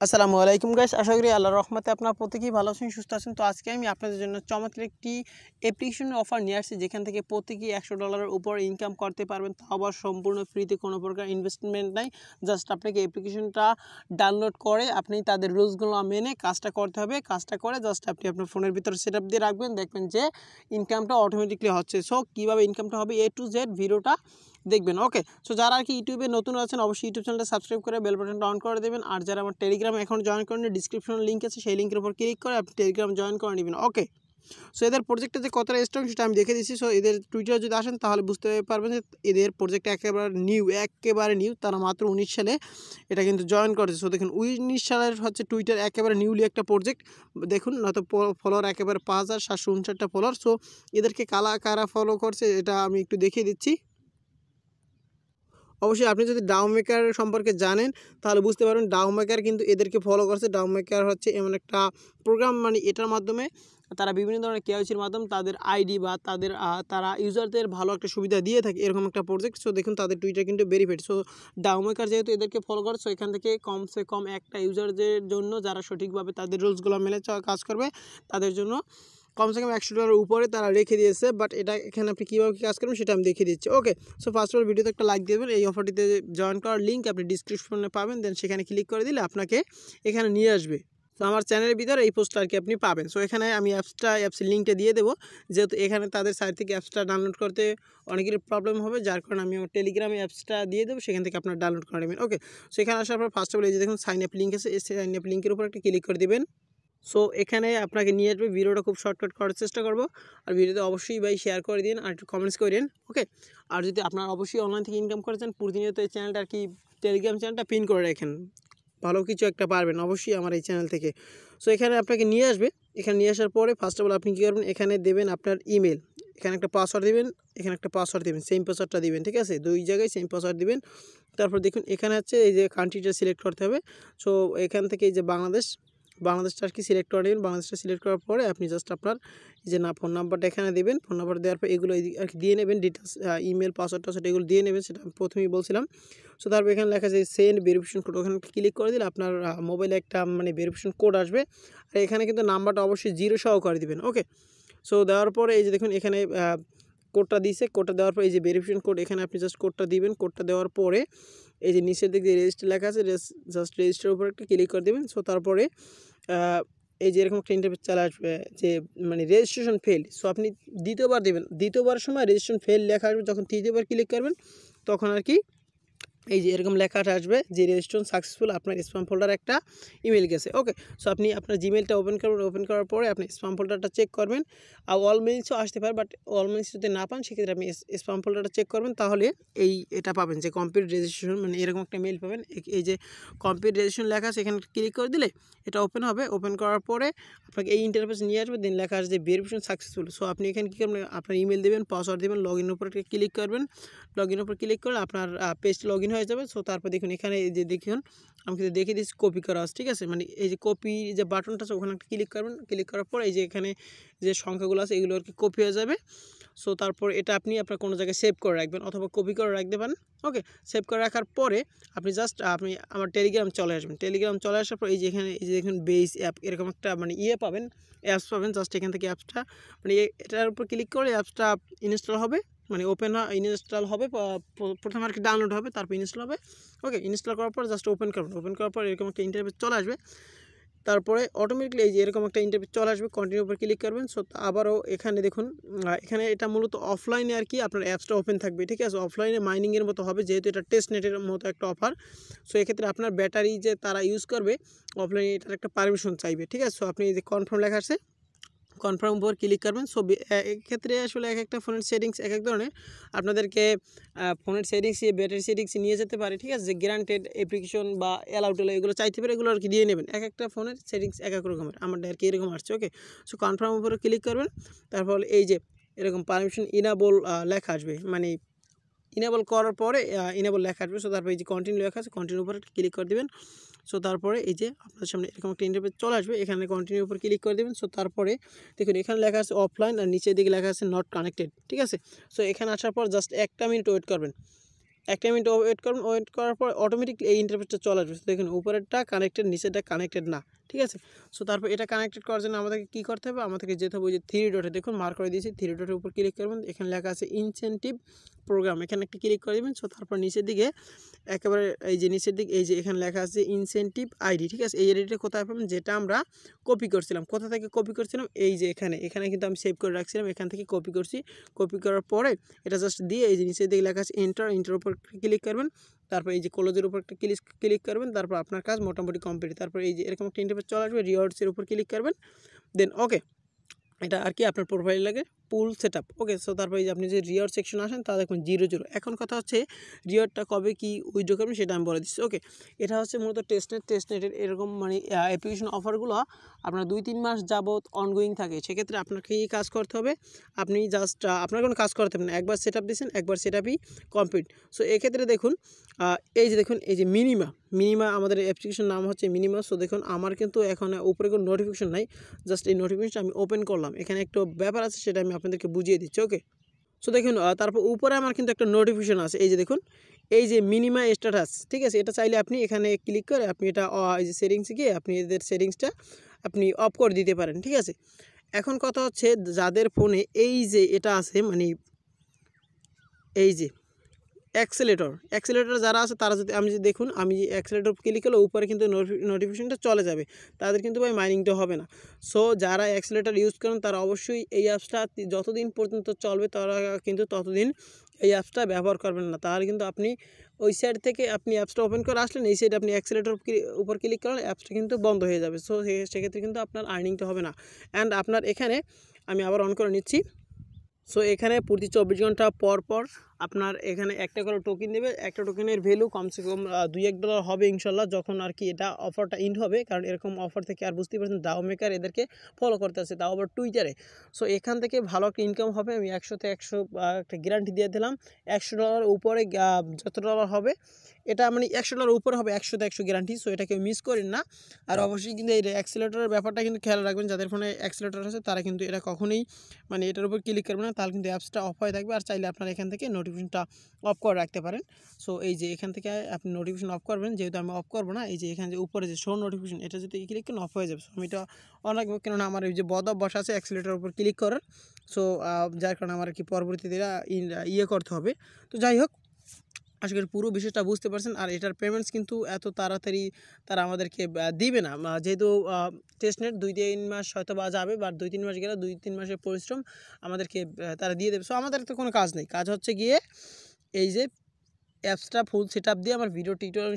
আসসালামু আলাইকুম গাইস আশা করি আল্লাহ রহমতে আপনার প্রত্যেকেই ভালো আছেন, সুস্থ আছেন। তো আজকে আমি আপনাদের জন্য চমৎকার একটি অ্যাপ্লিকেশনের অফার নিয়ে আসছি, যেখান থেকে প্রত্যেকেই একশো ডলারের উপর ইনকাম করতে পারবেন। তা আবার সম্পূর্ণ ফ্রিতে কোনো প্রকার ইনভেস্টমেন্ট নাই জাস্ট আপনাকে অ্যাপ্লিকেশনটা ডাউনলোড করে আপনি তাদের রুলসগুলো মেনে কাজটা করতে হবে। কাজটা করে জাস্ট আপনি আপনার ফোনের ভিতরে সেট দিয়ে রাখবেন, দেখবেন যে ইনকামটা অটোমেটিকলি হচ্ছে। সো কীভাবে ইনকামটা হবে এ টু জেড ভিডিওটা দেখবেন। ওকে সো যারা আর কি ইউটিউবে নতুন আছেন, অবশ্যই ইউটিউব চ্যানেলটা সাবস্ক্রাইব করে বেল বাটনটা অন করে দেবেন। আর যারা আমার টেলিগ্রাম এখন জয়েন করেন ডিসক্রিপশনে লিঙ্ক আছে, সেই লিঙ্কের উপর ক্লিক করে আপনি টেলিগ্রাম জয়েন করে নেবেন। ওকে সো এদের প্রজেক্টটা যে কতটা স্ট্রং সেটা আমি দেখে দিচ্ছি। সো এদের টুইটার যদি আসেন, তাহলে বুঝতে পারবেন যে এদের প্রজেক্ট একেবারে নিউ একেবারে নিউ তারা মাত্র উনিশ সালে এটা কিন্তু জয়েন করেছে। সো দেখুন, উনিশ সালের হচ্ছে টুইটার একেবারে নিউলি একটা প্রজেক্ট দেখুন, নয়তো ফলোয়ার একেবারে পাঁচ হাজার সাতশো উনষাটটা ফলোয়ার সো এদেরকে কালা কারা ফলো করছে, এটা আমি একটু দেখিয়ে দিচ্ছি। অবশ্যই আপনি যদি ডাউ মেকার সম্পর্কে জানেন, তাহলে বুঝতে পারবেন ডাউ মেকার কিন্তু এদেরকে ফলো করছে। ডাউ মেকার হচ্ছে এমন একটা প্রোগ্রাম মানে এটার মাধ্যমে তারা বিভিন্ন ধরনের কেওয়াইসির মাধ্যমে তাদের আইডি বা তাদের তারা ইউজারদের ভালো একটা সুবিধা দিয়ে থাকে এরকম একটা প্রজেক্ট সো দেখুন তাদের টুইটার কিন্তু ভেরিফাইড সো ডাউমেকার যেহেতু এদেরকে ফলো করে সো এখান থেকে কমসে কম একটা ইউজারদের জন্য যারা সঠিকভাবে তাদের রুলসগুলো মেনে কাজ করবে, তাদের জন্য কমসে কম একশো ডলার উপরে তারা রেখে দিয়েছে বাট এটা এখানে আপনি কীভাবে কী কাজ করবেন সেটা আমি দেখিয়ে দিচ্ছি। Okay so first of all ভিডিওতে একটা লাইক দেবেন, এই অফারটিতে জয়েন করার লিঙ্ক আপনি ডিসক্রিপশনে পাবেন দেন সেখানে ক্লিক করে দিলে আপনাকে এখানে নিয়ে আসবে। তো আমার চ্যানেলের ভিতরে এই পোস্টটা আর কি আপনি পাবেন। সো এখানে আমি অ্যাপসটা অ্যাপসের লিঙ্কটা দিয়ে দেবো, যেহেতু এখানে তাদের সাইট থেকে অ্যাপসটা ডাউনলোড করতে অনেকেরই প্রবলেম হবে, যার কারণে আমি আমার টেলিগ্রামে অ্যাপসটা দিয়ে দেবো, সেখান থেকে আপনার ডাউনলোড করে নেবেন। ওকে সো এখানে আসার পর ফার্স্ট অফ অল এই যে দেখুন সাইন আপ লিঙ্ক আছে, এই সাইন আপ লিঙ্কের উপর একটা ক্লিক করে দেবেন। সো এখানে আপনাকে নিয়ে আসবে ভিডিওটা খুব শর্টকাট করার চেষ্টা করব। আর ভিডিওতে অবশ্যই ভাই শেয়ার করে দিন আর একটু কমেন্টস করে দিন ওকে আর যদি আপনার অবশ্যই অনলাইন থেকে ইনকাম করেছেন, প্রতিনিয়ত এই চ্যানেলটা আর কি টেলিগ্রাম চ্যানেলটা পিন করে রাখেন। ভালো কিছু একটা পারবেন অবশ্যই আমার এই চ্যানেল থেকে। সো এখানে আপনাকে নিয়ে আসবে। এখানে নিয়ে আসার পরে ফার্স্ট অফ অল আপনি কী করবেন? এখানে দেবেন আপনার ইমেল এখানে একটা পাসওয়ার্ড দেবেন, এখানে একটা পাসওয়ার্ড দেবেন সেম পাসওয়ার্ডটা দিবেন, ঠিক আছে? দুই জায়গায় সেম পাসওয়ার্ড দেবেন। তারপর দেখুন এখানে হচ্ছে এই যে কান্ট্রিটা সিলেক্ট করতে হবে। সো এখান থেকে এই যে বাংলাদেশ বাংলাদেশটা আর কি সিলেক্ট করে নেবেন। বাংলাদেশটা সিলেক্ট করার পরে আপনি জাস্ট আপনার যে না ফোন নাম্বারটা এখানে দেবেন। ফোন নাম্বার দেওয়ার পর এগুলো আর কি দিয়ে নেবেন। ডিটেলস ইমেল পাসওয়ার্ড টাসওয়ার্ড এগুলো দিয়ে নেবেন। সেটা আমি প্রথমেই বলছিলাম। সো তারপর এখানে লেখা আছে সেন্ড ভেরিফিকেশন কোড ওখানে ক্লিক করে দিলে আপনার মোবাইলে একটা মানে ভেরিফিকেশন কোড আসবে। আর এখানে কিন্তু নাম্বারটা অবশ্যই জিরো সহ করে দেবেন। ওকে সো দেওয়ার পরে এই যে দেখুন, এখানে কোডটা দিয়েছে। কোডটা দেওয়ার পর এই যে ভেরিফিকেশন কোড এখানে আপনি জাস্ট কোডটা দিবেন। কোডটা দেওয়ার পরে এই যে নিচের দিকে রেজিস্টার লেখা আছে জাস্ট রেজিস্টার উপর একটা ক্লিক করে দেবেন। সো তারপরে এই যে এরকম একটা ইন্টারভিউ চলে আসবে যে মানে রেজিস্ট্রেশন ফেল সো আপনি দ্বিতীয়বার দেবেন। দ্বিতীয়বার সময় রেজিস্ট্রেশন ফেল লেখা আসবে, যখন তৃতীয়বার ক্লিক করবেন, তখন আর কি এই যে এরকম লেখাটা আসবে যে রেজিস্ট্রেশন সাকসেসফুল আপনার স্পাম ফোল্ডার একটা ইমেল গেছে। ওকে সো আপনি আপনার জিমেলটা ওপেন করবেন ওপেন করার পরে আপনি স্পাম ফোল্ডারটা চেক করবেন। আর অল মেইলসও আসতে পারে বাট অল মেইলস যদি না পান, সেক্ষেত্রে আপনি স্পাম ফোল্ডারটা চেক করবেন, তাহলে এই এটা পাবেন যে কমপ্লিট রেজিস্ট্রেশন মানে এরকম একটা মেল পাবেন। এই যে কমপ্লিট রেজিস্ট্রেশন লেখা আছে, এখানে ক্লিক করে দিলে এটা ওপেন হবে। ওপেন করার পরে আপনাকে এই ইন্টারফেস নিয়ে আসবে দেন লেখা আসবে ভেরিফিকেশন সাকসেসফুল সো আপনি এখানে কী করবেন, আপনার ইমেল দেবেন পাসওয়ার্ড দেবেন লগ ইনের উপর ক্লিক করবেন। লগ ইনের উপর ক্লিক করলে আপনার পেজটা লগ ইন হয়ে যাবে। সো তারপর দেখুন, এখানে এই যে দেখুন আমি কিন্তু দেখিয়ে দিচ্ছি কপি করা আছে, ঠিক আছে? মানে এই যে কপি যে বাটনটা আছে, ওখানে একটা ক্লিক করবেন। ক্লিক করার পর এই যে এখানে যে সংখ্যাগুলো আছে, এগুলো আর কি কপি হয়ে যাবে। সো তারপর এটা আপনি আপনার কোনো জায়গায় সেভ করে রাখবেন অথবা কপি করে রাখতে পারেন। ওকে সেভ করে রাখার পরে আপনি জাস্ট আপনি আমার টেলিগ্রাম চলে আসবেন। টেলিগ্রাম চলে আসার পর এই যে এখানে, এই যে দেখুন বেস অ্যাপ এরকম একটা মানে ইয়ে পাবেন অ্যাপস পাবেন। জাস্ট এখান থেকে অ্যাপসটা মানে এটার উপর ক্লিক করে অ্যাপসটা ইনস্টল হবে। মানে ওপেন ইনস্টল হবে প্রথমে আর কি ডাউনলোড হবে, তারপর ইনস্টল হবে। ওকে ইনস্টল করার পর জাস্ট ওপেন করবেন ওপেন করার পর এরকম একটা ইন্টারভিউ চলে আসবে। তারপরে অটোমেটিকলি এই যে এরকম একটা ইন্টারভিউ চলে আসবে কন্টিনিউ উপর ক্লিক করবেন। সো আবারও এখানে দেখুন এখানে এটা মূলত অফলাইনে আর কি আপনার অ্যাপসটা ওপেন থাকবে, ঠিক আছে? অফলাইনে মাইনিংয়ের মতো হবে, যেহেতু এটা টেস্ট নেটের মতো একটা অফার সো এক্ষেত্রে আপনার ব্যাটারি যে তারা ইউজ করবে অফলাইনে এটার একটা পারমিশন চাইবে, ঠিক আছে? সো আপনি এই যে কনফার্ম লেখা আছে কনফার্ম উপর ক্লিক করবেন। সো এক্ষেত্রে আসলে এক একটা ফোনের সেটিংস এক এক ধরনের। আপনাদেরকে ফোনের সেটিংস ব্যাটারি সেটিংস নিয়ে যেতে পারে, ঠিক আছে? যে গ্যারান্টেড অ্যাপ্লিকেশন বা অ্যালাউড এগুলো চাইতে পারে, এগুলো আর কি দিয়ে নেবেন। এক একটা ফোনের সেটিংস এক এক রকমের। আমাদের আর কি এরকম আসছে ওকে সো কনফার্ম উপরে ক্লিক করবেন। তারপর এই যে, এরকম পারমিশন ইনাবল লেখা আসবে। মানে ইনেবল করার পরে ইনেবল লেখা আসবে। সো তারপরে এই যে কন্টিনিউ লেখা আছে কন্টিনিউ উপরে ক্লিক করে দেবেন। সো তারপরে এই যে আপনার সামনে এরকম একটা ইন্টারভিউ চলে আসবে, এখানে কন্টিনিউ উপর ক্লিক করে দেবেন। সো তারপরে দেখুন, এখানে লেখা আছে অফলাইন আর নিচের দিকে লেখা আছে নট কানেক্টেড ঠিক আছে? সো এখানে আসার পর জাস্ট একটা মিনিট ওয়েট করবেন। একটা মিনিট ওয়েট করবেন ওয়েট করার পর অটোমেটিক এই ইন্টারফেসটা চলে আসবে। দেখুন, উপরেরটা কানেক্টেড নিচেরটা কানেক্টেড না, ঠিক আছে? সো তারপর এটা কানেক্টেড করার জন্য আমাদেরকে কী করতে হবে? আমাদেরকে যেতে হবে ওই যে থ্রি ডটে দেখুন মার্ক করে দিয়েছি থ্রি ডটের উপর ক্লিক করবেন। এখানে লেখা আছে ইনসেন্টিভ প্রোগ্রাম এখানে একটা ক্লিক করে দেবেন সো তারপর নিচের দিকে একেবারে এই যে নিচের দিকে, এই যে এখানে লেখা আছে ইনসেন্টিভ আইডি ঠিক আছে? এই আইডিটা কোথায় পাবেন? যেটা আমরা কপি করছিলাম। কোথা থেকে কপি করছিলাম? এই যে এখানে। এখানে কিন্তু আমি সেভ করে রাখছিলাম, এখান থেকে কপি করছি। কপি করার পরে এটা জাস্ট দিয়ে এই যে নিচের দিকে লেখা আছে এন্টার এন্টার উপর ক্লিক করবেন। তারপর এই যে ক্লোজের উপর একটা ক্লিক ক্লিক করবেন। তারপর আপনার কাজ মোটামুটি কমপ্লিট তারপর এই যে এরকম একটা ইন্টারফেস চলে আসবে রিওয়ার্ডসের উপর ক্লিক করবেন। দেন ওকে এটা আর কি আপনার প্রোফাইল লাগে full set up okay so তারপরে যে আপনি যে রিওয়ার্ড সেকশন আসেন, তা দেখুন জিরো জিরো এখন কথা হচ্ছে রিওয়ার্ডটা কবে কি উইড্রো করবেন সেটা আমি বলে দিচ্ছি ওকে এটা হচ্ছে মূলত টেস্টনেট টেস্টনেটের এরকম মানে অ্যাপ্লিকেশন অফারগুলো আপনার দুই, তিন মাস যাবত অনগোয়িং থাকে। সেক্ষেত্রে আপনাকে এই কাজ করতে হবে? আপনি জাস্ট আপনার কোনো কাজ করতে হবে না। একবার সেট আপ দিয়েছেন, একবার সেট আপই কমপ্লিট সো এক্ষেত্রে দেখুন এই যে দেখুন, এই যে মিনিমা মিনিমা আমাদের অ্যাপ্লিকেশন নাম হচ্ছে মিনিমা সো দেখুন, আমার কিন্তু এখন উপরে কোনো নোটিফিকেশন নাই জাস্ট এই নোটিফিকেশন আমি ওপেন করলাম। এখানে একটু ব্যাপার আছে, সেটা আমি আপনাদেরকে বুঝিয়ে দিচ্ছি ওকে সো দেখুন তারপর উপরে আমার কিন্তু একটা নোটিফিকেশন আছে, এই যে দেখুন, এই যে মিনিমা স্ট্যাটাস ঠিক আছে? এটা চাইলে আপনি এখানে ক্লিক করে আপনি এটা এই যে সেটিংসে গিয়ে আপনি এদের সেটিংসটা আপনি অফ করে দিতে পারেন, ঠিক আছে? এখন কথা হচ্ছে, যাদের ফোনে এই যে এটা আছে মানে এই যে অ্যাক্সেলেটর অ্যাক্সেলেটর যারা আছে, তারা যদি আমি যদি দেখুন, আমি যে অ্যাক্সেলেটর ক্লিক করলে উপরে কিন্তু নোটিফিকেশনটা চলে যাবে। তাদের কিন্তু ভাই মাইনিংটা হবে না। সো যারা অ্যাক্সেলেটর ইউজ করেন, তারা অবশ্যই এই অ্যাপসটা যতদিন পর্যন্ত চলবে, তারা কিন্তু ততদিন এই অ্যাপসটা ব্যবহার করবেন না। তাহলে কিন্তু আপনি ওই সাইড থেকে আপনি অ্যাপসটা ওপেন করে আসলেন, এই সাইডে আপনি অ্যাক্সেলেটর উপর ক্লিক করলে অ্যাপসটা কিন্তু বন্ধ হয়ে যাবে। সো সেক্ষেত্রে কিন্তু আপনার আর্নিংটা হবে না। অ্যান্ড আপনার এখানে আমি আবার অন করে নিচ্ছি। সো এখানে প্রতি চব্বিশ ঘণ্টা পর পর আপনার এখানে একটা করে টোকেন দেবে, একটা টোকেনের ভ্যালু কমসে কম দুই এক ডলার হবে ইনশাল্লাহ, যখন আর কি এটা অফারটা ইন্ড হবে, কারণ এরকম অফার থেকে আর বুঝতেই পারছেন, দাও মেকার এদেরকে ফলো করতে আছে, তাও আবার টুইটারে সো এখান থেকে ভালো একটা ইনকাম হবে, আমি একশোতে একশো একটা গ্যারান্টি দিয়ে দিলাম, একশো ডলার উপরে যত ডলার হবে, এটা মানে একশো ডলার উপরে হবে, একশোতে একশো গ্যারান্টি সো এটা কেউ মিস করেন না। আর অবশ্যই কিন্তু এই অ্যাক্সিলেটরের ব্যাপারটা কিন্তু খেয়াল রাখবেন, যাদের ফোনে অ্যাক্সিলেটর আছে, তারা কিন্তু এটা কখনোই মানে এটার উপর ক্লিক করবে না, তাহলে কিন্তু অ্যাপসটা অফ হয়ে থাকবে, আর চাইলে আপনারা এখান থেকে নোটিফিকেশনটা অফ করে রাখতে পারেন। সো এই যে এখান থেকে আপনি নোটিফিকেশন অফ করবেন, যেহেতু আমি অফ করব না, এই যে এখানে যে উপরে যে শো নোটিফিকেশন এটা যদি ক্লিক করেন অফ হয়ে যাবে সো আমি এটা অন রাখব। কেননা আমার এই যে বদ অভ্যাস আছে অ্যাক্সিলেটার উপর ক্লিক করার সো যার কারণে আমার কি পরবর্তীতে ইয়ে করতে হবে। তো যাই হোক আশা করি পুরো বিষয়টা বুঝতে পারছেন। আর এটার পেমেন্টস কিন্তু এত তাড়াতাড়ি তারা আমাদেরকে দিবে না। যেহেতু টেস্টনেট দুই তিন মাস হয়তো বা যাবে বা দুই তিন মাস গেলে দুই তিন মাসের পরিশ্রম আমাদেরকে তারা দিয়ে দেবে। সো আমাদের তো কোনো কাজ নেই। কাজ হচ্ছে গিয়ে এই যে অ্যাপসটা ফুল সেট দিয়ে আমার ভিডিও টিউটোরিয়াল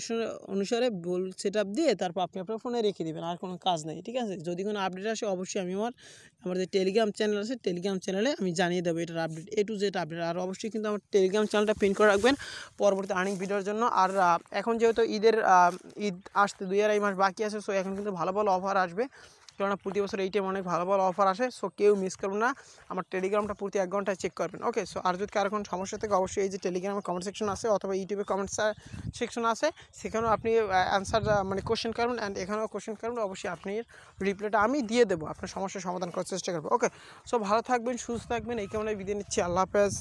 অনুসারে ফুল সেট দিয়ে তারপর আপনি আপনার ফোনে রেখে দেবেন, আর কোনো কাজ নেই, ঠিক আছে? যদি কোনো আপডেট আসে, অবশ্যই আমি আমার আমার যে টেলিগ্রাম চ্যানেল আছে টেলিগ্রাম চ্যানেলে আমি জানিয়ে দেবো এটার update A to Z update আর অবশ্যই কিন্তু আমার টেলিগ্রাম চ্যানেলটা পিন করে রাখবেন পরবর্তী আর্নিং ভিডিওর জন্য। আর এখন যেহেতু ঈদের ঈদ আসতে দুই আড়াই মাস বাকি আছে সো এখন কিন্তু ভালো ভালো অফার আসবে। কেননা প্রতি বছর এই টাইম অনেক ভালো ভালো অফার আসে সো কেউ মিস করবেন না। আমার টেলিগ্রামটা প্রতি এক ঘন্টায় চেক করবেন ওকে সো আর যদি কারও কোনো সমস্যা থাকে, অবশ্যই এই যে টেলিগ্রামে কমেন্ট সেকশন আছে, অথবা ইউটিউবে কমেন্ট সেকশন আছে, সেখানেও আপনি অ্যান্সার মানে কোশ্চেন করবেন অ্যান্ড এখানেও কোশ্চেন করবেন, অবশ্যই আপনি রিপ্লাইটা আমি দিয়ে দেবো, আপনার সমস্যার সমাধান করার চেষ্টা করব ওকে সো ভালো থাকবেন, সুস্থ থাকবেন, এই কেমন বিদায় নিচ্ছি, আল্লাহ হাফেজ।